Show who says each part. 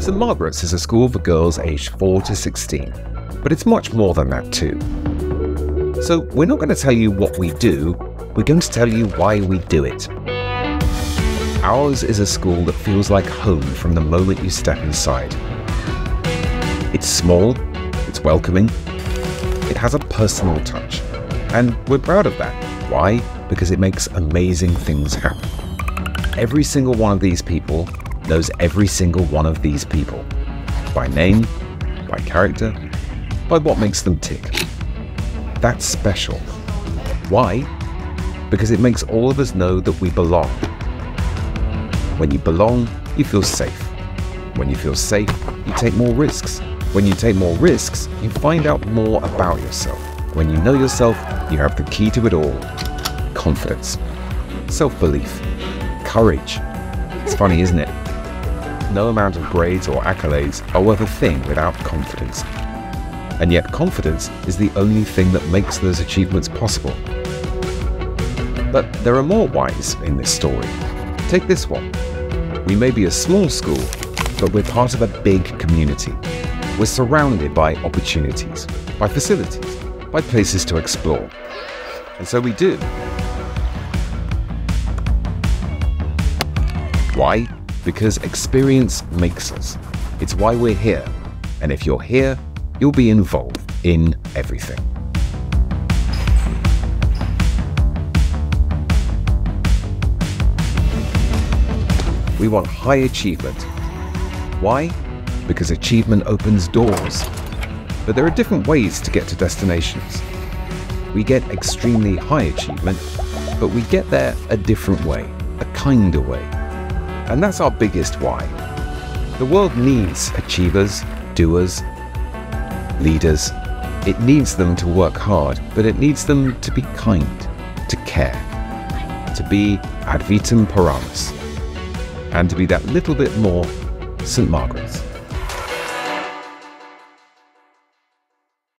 Speaker 1: St Margaret's is a school for girls aged 4 to 16, but it's much more than that too. So we're not going to tell you what we do, we're going to tell you why we do it. Ours is a school that feels like home from the moment you step inside. It's small, it's welcoming, it has a personal touch, and we're proud of that. Why? Because it makes amazing things happen. Every single one of these people knows every single one of these people. By name, by character, by what makes them tick. That's special. Why? Because it makes all of us know that we belong. When you belong, you feel safe. When you feel safe, you take more risks. When you take more risks, you find out more about yourself. When you know yourself, you have the key to it all confidence, self belief, courage. It's funny, isn't it? No amount of grades or accolades are worth a thing without confidence. And yet, confidence is the only thing that makes those achievements possible. But there are more whys in this story. Take this one. We may be a small school, but we're part of a big community. We're surrounded by opportunities, by facilities, by places to explore. And so we do. Why? Because experience makes us. It's why we're here. And if you're here, you'll be involved in everything. We want high achievement. Why? Because achievement opens doors. But there are different ways to get to destinations. We get extremely high achievement, but we get there a different way, a kinder way. And that's our biggest why. The world needs achievers, doers, leaders. It needs them to work hard, but it needs them to be kind, to care, to be ad vitam paramus, and to be that little bit more St. Margaret's.